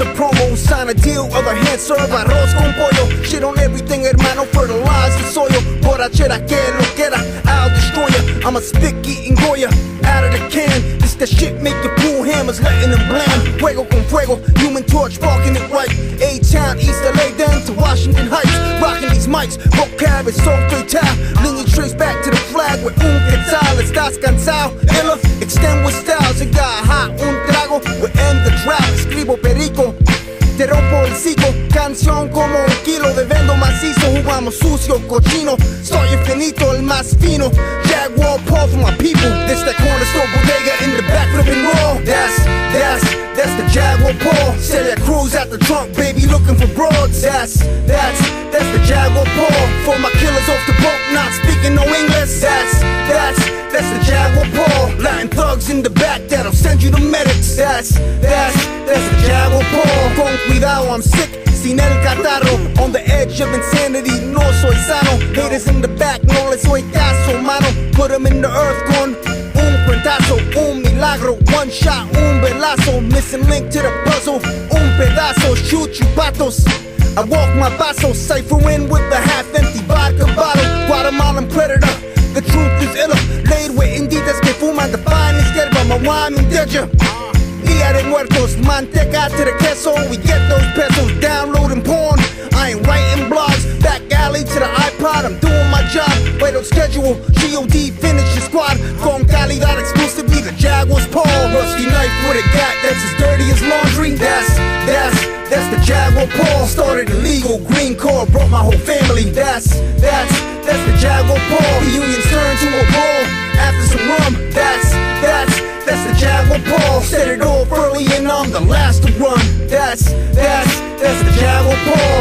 a promo, sign a deal, other hand serve arroz con pollo. Shit on everything, hermano, fertilize the soil. Borrachera que lo queda, I'll destroy ya. I'm a stick eating Goya, out of the can. This the shit make you pull hammers, letting them blam. Fuego con fuego, human torch, walking it right. A-Town, East LA, down to Washington Heights. Rocking these mics, vocab is so fatal. Lineage trace back to the flag with un quetzal. Estás cansado, ella extend with canción como un kilo de vendo macizo, jugamos sucio, cochino, soy el más fino, Jaguar for my people, this that cornerstone bodega in the back flipping raw, that's, that's, that's the Jaguar Paw, say that cruise at the trunk, baby, looking for broads, that's, that's, that's the Jaguar Paw, for my killers off the boat, not speaking no English, that's, that's, that's the Jaguar Paw, Latin thugs in the back that'll send you the medics, that's, that's, the Jaguar Paw, con cuidado, I'm sick, sin el catarro, on the edge of insanity, no soy sano, haters in the back, no le soy caso, mano, Put them in the earth con un cuentazo, un milagro, one shot, un velazo, missing link to the puzzle, un pedazo, shoot you patos. I walk my paso, ciphering with the half-empty vodka bottle, Guatemalan predator. The truth is illa, laid with inditas que fuman the finest hierba, Mawam and Deja. Dia de Muertos, manteca to the queso, we get those pesos, downloading porn. I ain't writing blogs, back alley to the iPod, I'm doing my job. Wait on schedule, GOD finish the squad, con calidad exclusively the Jaguars Paw. Rusty knife with a gat that's as dirty as laundry. That's, that's, that's the Jaguar Paw. Started illegal, green card, brought my whole family. That's, that's, that's the Jaguar Paw. The unions turned to a brawl after some rum. That's, that's, that's the Jaguar Paw. Set it off early and I'm the last to run. That's, that's, that's the Jaguar Paw.